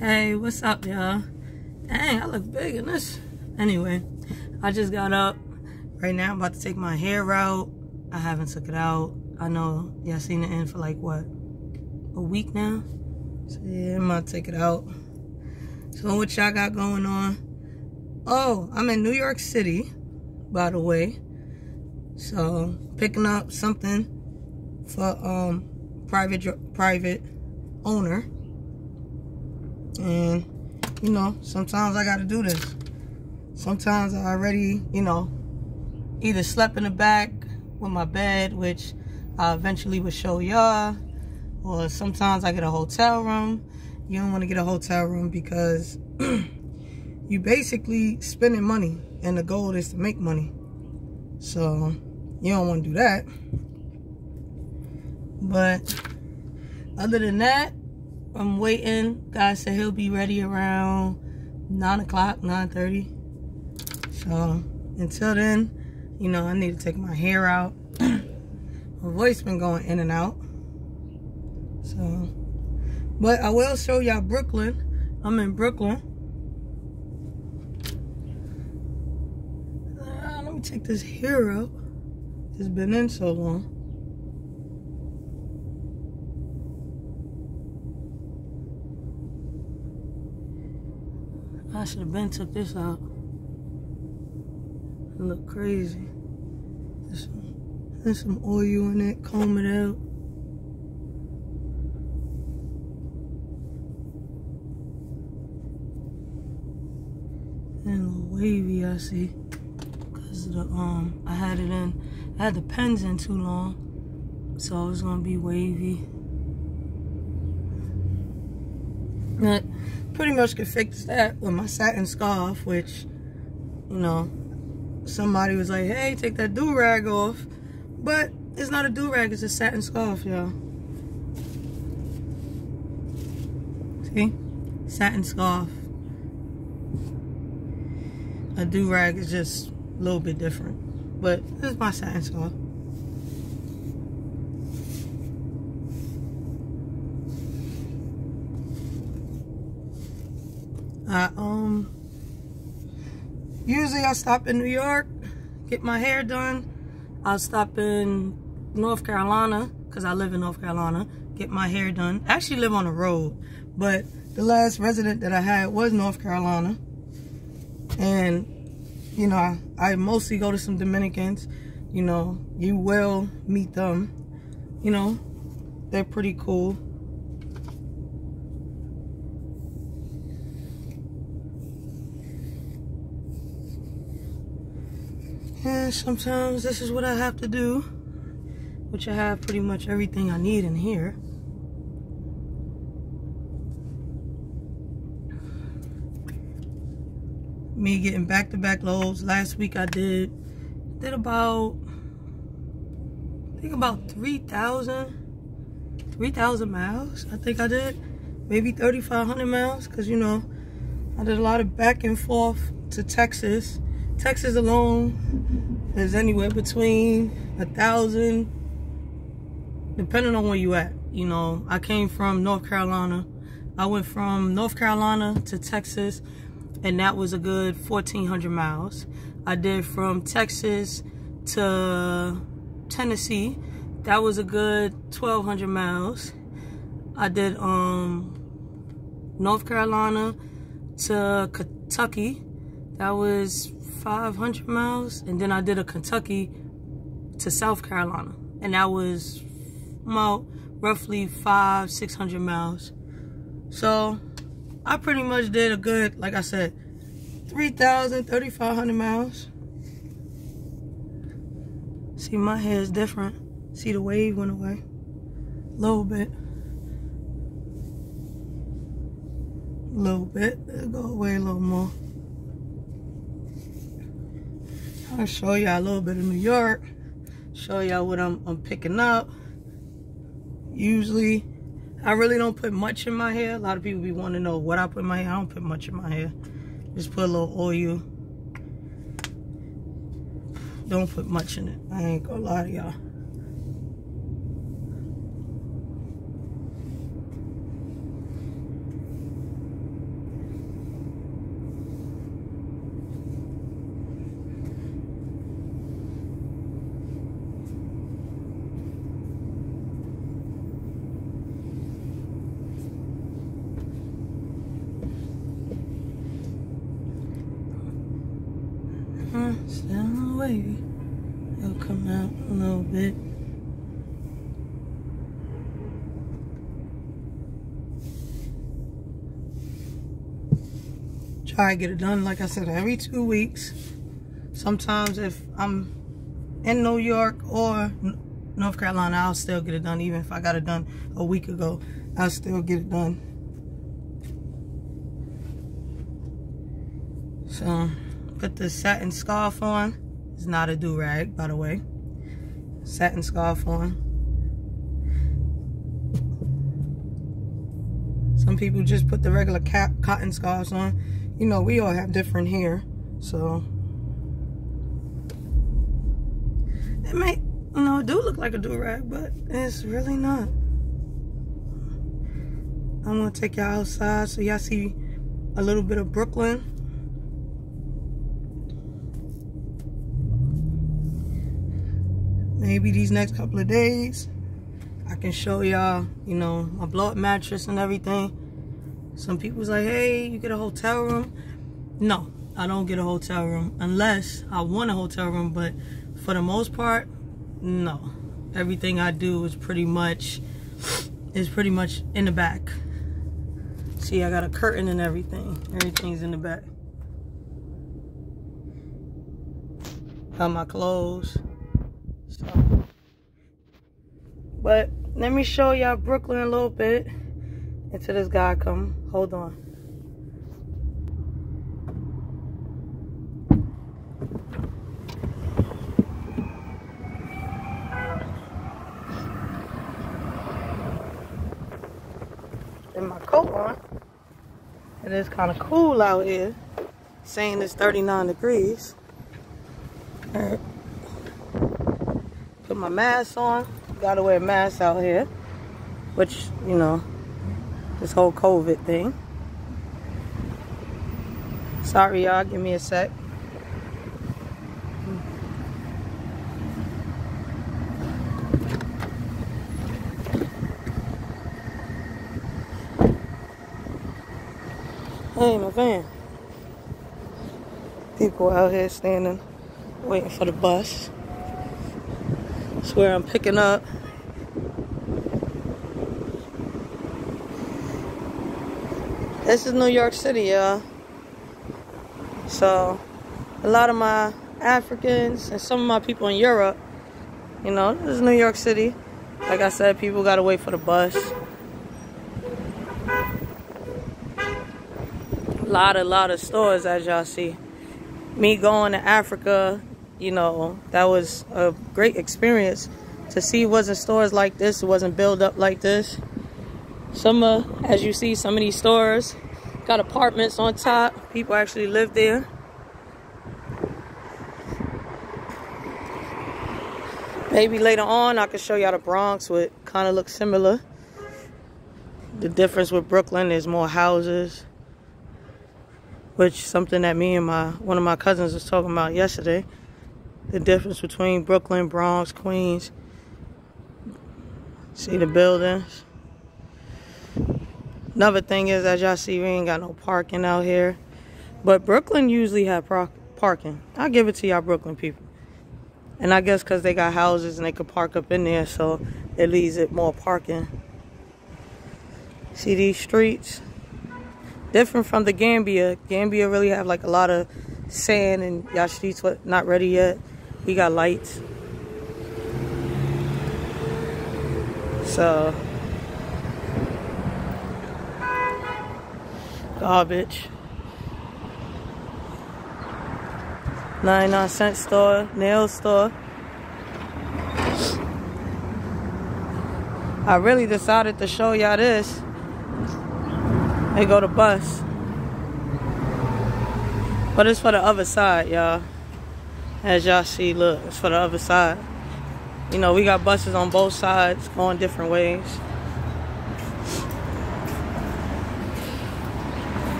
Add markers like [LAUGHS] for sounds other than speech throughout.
Hey, what's up, y'all? Dang, I look big in this. Anyway, I just got up. Right now, I'm about to take my hair out. I haven't took it out. I know y'all seen it in for like, what, a week now? So, yeah, I'm about to take it out. So, what y'all got going on? Oh, I'm in New York City, by the way. So, picking up something for um private private owner. And, you know, sometimes I got to do this. Sometimes I already, you know, either slept in the back with my bed, which I eventually will show y'all. Or sometimes I get a hotel room. You don't want to get a hotel room because [CLEARS THROAT] you basically spending money. And the goal is to make money. So, you don't want to do that. But, other than that, I'm waiting. God said he'll be ready around 9 o'clock, 9.30. So, until then, you know, I need to take my hair out. [CLEARS THROAT] my voice been going in and out. So, but I will show y'all Brooklyn. I'm in Brooklyn. Uh, let me take this hair out. It's been in so long. I should have been took this out. It look crazy. There's some, there's some oil in it, comb it out. And a little wavy, I see. Cause the um, I had it in, I had the pens in too long, so it's gonna be wavy. But pretty much could fix that with my satin scarf, which, you know, somebody was like, hey, take that do-rag off. But it's not a do-rag, it's a satin scarf, y'all. See? Satin scarf. A do-rag is just a little bit different. But this is my satin scarf. I um usually I stop in New York, get my hair done. I'll stop in North Carolina because I live in North Carolina, get my hair done. I actually live on the road, but the last resident that I had was North Carolina. And you know, I, I mostly go to some Dominicans. You know, you will meet them. You know, they're pretty cool. And sometimes this is what I have to do. Which I have pretty much everything I need in here. Me getting back-to-back -back loads. Last week I did, did about, I think about 3,000, 3,000 miles. I think I did. Maybe 3,500 miles. Because, you know, I did a lot of back and forth to Texas Texas alone is anywhere between a thousand, depending on where you at. You know, I came from North Carolina. I went from North Carolina to Texas, and that was a good 1,400 miles. I did from Texas to Tennessee. That was a good 1,200 miles. I did um North Carolina to Kentucky. That was 500 miles. And then I did a Kentucky to South Carolina. And that was about roughly five, 600 miles. So I pretty much did a good, like I said, 3,000, 3,500 miles. See, my hair is different. See, the wave went away. A little bit. A little bit. It'll go away a little more. I'll show y'all a little bit of New York. Show y'all what I'm, I'm picking up. Usually, I really don't put much in my hair. A lot of people be wanting to know what I put in my hair. I don't put much in my hair. Just put a little oil. Don't put much in it. I ain't gonna lie to y'all. Way. It'll come out a little bit. Try to get it done, like I said, every two weeks. Sometimes if I'm in New York or North Carolina, I'll still get it done. Even if I got it done a week ago, I'll still get it done. So, put the satin scarf on. It's not a do-rag, by the way. Satin scarf on. Some people just put the regular cap cotton scarves on. You know, we all have different hair, so it may you know, do look like a do-rag, but it's really not. I'm gonna take y'all outside so y'all see a little bit of Brooklyn. Maybe these next couple of days, I can show y'all, you know, my blow-up mattress and everything. Some people's like, hey, you get a hotel room. No, I don't get a hotel room unless I want a hotel room, but for the most part, no. Everything I do is pretty much is pretty much in the back. See I got a curtain and everything. Everything's in the back. Got my clothes so but let me show y'all Brooklyn a little bit until this guy come hold on And my coat on. It is kind of cool out here. Saying it's 39 degrees. Alright. Put my mask on. Gotta wear a mask out here. Which, you know, this whole COVID thing. Sorry, y'all. Give me a sec. Hey, my van. People out here standing, waiting for the bus. Where I'm picking up. This is New York City, y'all. So, a lot of my Africans and some of my people in Europe, you know, this is New York City. Like I said, people gotta wait for the bus. A lot of lot of stores as y'all see me going to africa you know that was a great experience to see wasn't stores like this wasn't built up like this. Some uh, as you see some of these stores got apartments on top. People actually live there. Maybe later on i could show y'all the bronx what kind of looks similar. The difference with brooklyn is more houses which something that me and my one of my cousins was talking about yesterday. The difference between Brooklyn, Bronx, Queens. See the buildings. Another thing is, as y'all see, we ain't got no parking out here. But Brooklyn usually have parking. I'll give it to y'all Brooklyn people. And I guess because they got houses and they could park up in there, so it leaves it more parking. See these streets? different from the Gambia. Gambia really have like a lot of sand and y'all streets not ready yet. We got lights. So garbage. 99 cent store, nail store. I really decided to show y'all this they go to bus. But it's for the other side, y'all. As y'all see, look, it's for the other side. You know, we got buses on both sides going different ways.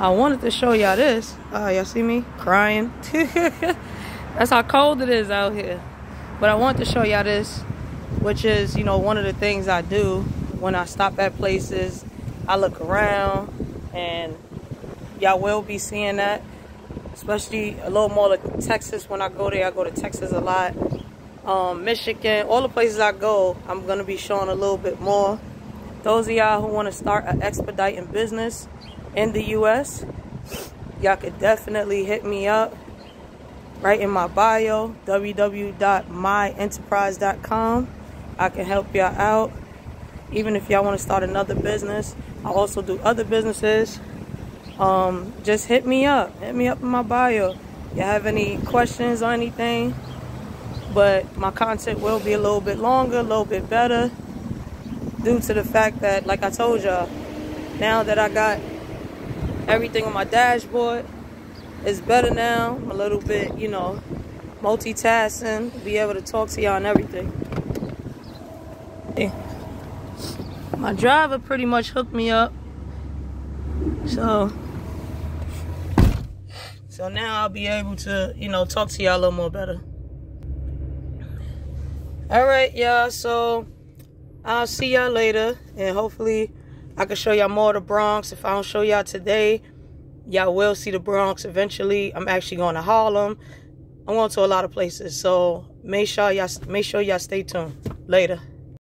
I wanted to show y'all this. Uh, y'all see me crying? [LAUGHS] That's how cold it is out here. But I want to show y'all this, which is, you know, one of the things I do when I stop at places, I look around and y'all will be seeing that. Especially a little more like Texas. When I go there, I go to Texas a lot. Um, Michigan, all the places I go, I'm going to be showing a little bit more. Those of y'all who want to start an expediting business in the U.S., y'all could definitely hit me up right in my bio, www.myenterprise.com. I can help y'all out. Even if y'all want to start another business, I also do other businesses. Um, just hit me up. Hit me up in my bio. You have any questions or anything? But my content will be a little bit longer, a little bit better, due to the fact that, like I told y'all, now that I got everything on my dashboard, it's better now. I'm a little bit, you know, multitasking, be able to talk to y'all and everything. My driver pretty much hooked me up. So, so now I'll be able to, you know, talk to y'all a little more better. All right, y'all. So I'll see y'all later, and hopefully I can show y'all more of the Bronx. If I don't show y'all today, y'all will see the Bronx eventually. I'm actually going to Harlem. I'm going to a lot of places, so make sure y'all make sure y'all stay tuned. Later.